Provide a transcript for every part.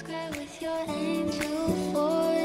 sky with your angel voice.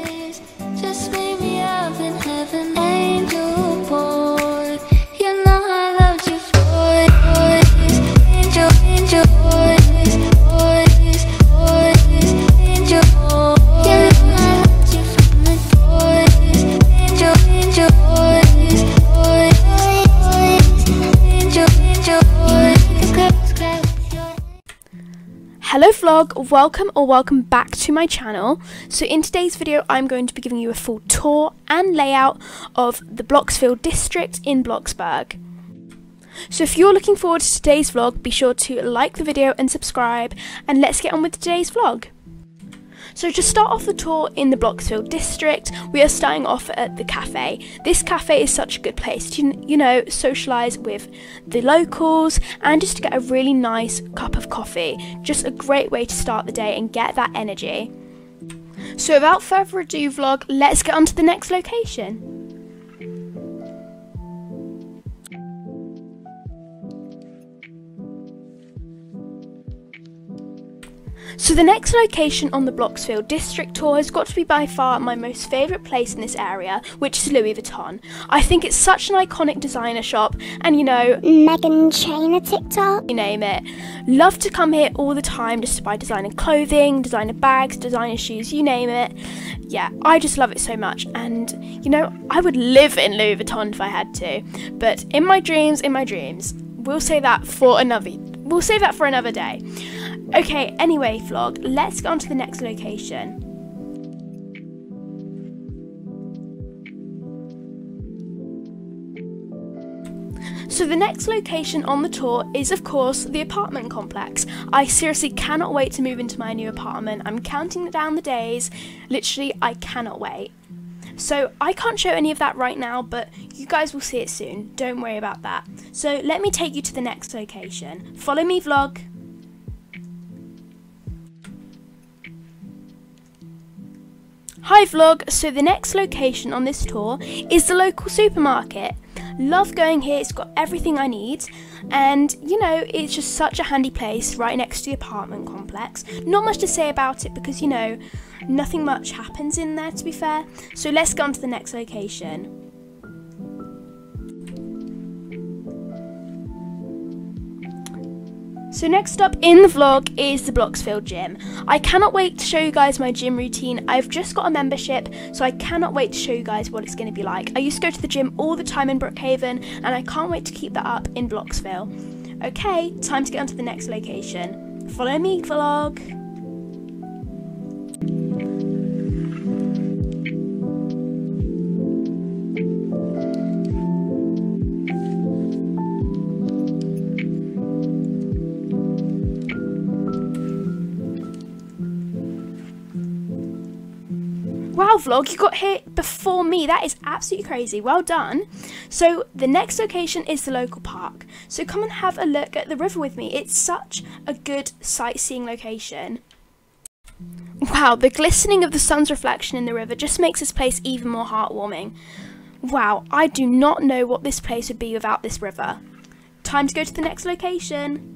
Hello vlog, welcome or welcome back to my channel. So in today's video I'm going to be giving you a full tour and layout of the Bloxville district in Bloxburg. So if you're looking forward to today's vlog, be sure to like the video and subscribe and let's get on with today's vlog. So to start off the tour in the Bloxville district, we are starting off at the cafe. This cafe is such a good place to, you know, socialise with the locals and just to get a really nice cup of coffee. Just a great way to start the day and get that energy. So without further ado vlog, let's get on to the next location. So the next location on the Bloxville district tour has got to be by far my most favourite place in this area, which is Louis Vuitton. I think it's such an iconic designer shop, and you know, Meghan Trainor TikTok. you name it. Love to come here all the time just to buy designer clothing, designer bags, designer shoes, you name it. Yeah, I just love it so much, and you know, I would live in Louis Vuitton if I had to. But in my dreams, in my dreams, we'll say that for another. We'll save that for another day. Okay, anyway, vlog, let's get on to the next location. So the next location on the tour is of course the apartment complex. I seriously cannot wait to move into my new apartment. I'm counting down the days. Literally, I cannot wait. So I can't show any of that right now, but you guys will see it soon. Don't worry about that. So let me take you to the next location. Follow me vlog. Hi vlog, so the next location on this tour is the local supermarket. Love going here, it's got everything I need and you know, it's just such a handy place right next to the apartment complex. Not much to say about it because you know, nothing much happens in there to be fair. So let's go on to the next location. So next up in the vlog is the Bloxville gym. I cannot wait to show you guys my gym routine. I've just got a membership, so I cannot wait to show you guys what it's going to be like. I used to go to the gym all the time in Brookhaven, and I can't wait to keep that up in Bloxville. Okay, time to get on to the next location. Follow me, vlog. Vlog, you got here before me. That is absolutely crazy. Well done. So, the next location is the local park. So, come and have a look at the river with me. It's such a good sightseeing location. Wow, the glistening of the sun's reflection in the river just makes this place even more heartwarming. Wow, I do not know what this place would be without this river. Time to go to the next location.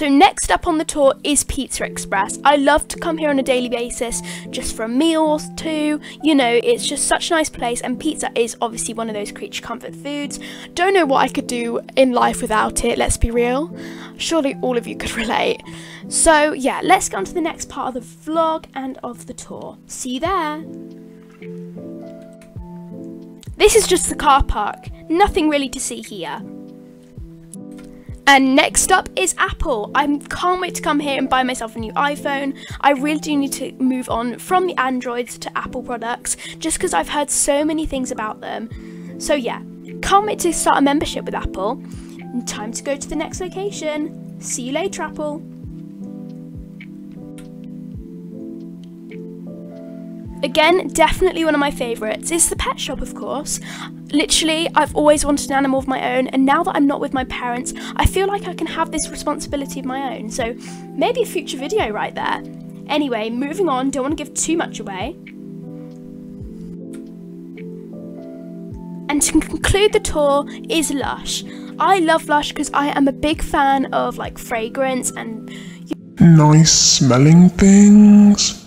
So next up on the tour is Pizza Express. I love to come here on a daily basis just for a meal or two. You know, it's just such a nice place and pizza is obviously one of those creature comfort foods. Don't know what I could do in life without it, let's be real. Surely all of you could relate. So yeah, let's get on to the next part of the vlog and of the tour. See you there. This is just the car park. Nothing really to see here. And next up is Apple. I can't wait to come here and buy myself a new iPhone. I really do need to move on from the Androids to Apple products just because I've heard so many things about them. So, yeah, can't wait to start a membership with Apple. Time to go to the next location. See you later, Apple. Again, definitely one of my favourites is the pet shop, of course. Literally, I've always wanted an animal of my own, and now that I'm not with my parents, I feel like I can have this responsibility of my own. So, maybe a future video right there. Anyway, moving on, don't want to give too much away. And to conclude the tour is Lush. I love Lush because I am a big fan of like fragrance and Nice smelling things.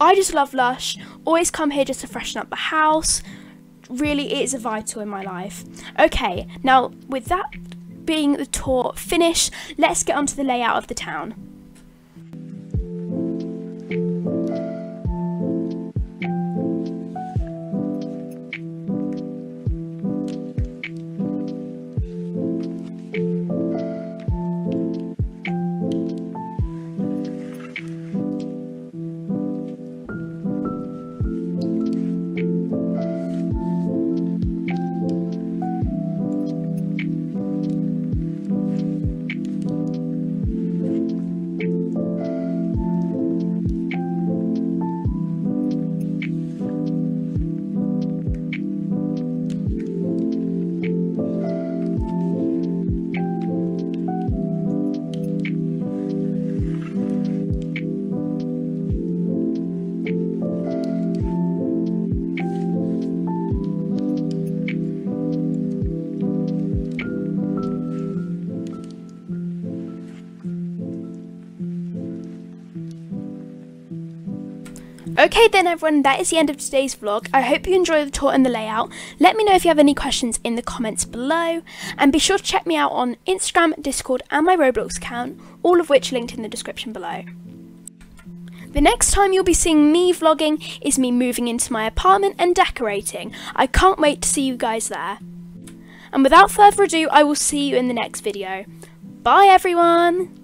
I just love Lush. Always come here just to freshen up the house. Really, it is a vital in my life. Okay, now with that being the tour finished, let's get on to the layout of the town. Okay then everyone, that is the end of today's vlog. I hope you enjoyed the tour and the layout. Let me know if you have any questions in the comments below. And be sure to check me out on Instagram, Discord and my Roblox account, all of which are linked in the description below. The next time you'll be seeing me vlogging is me moving into my apartment and decorating. I can't wait to see you guys there. And without further ado, I will see you in the next video. Bye everyone!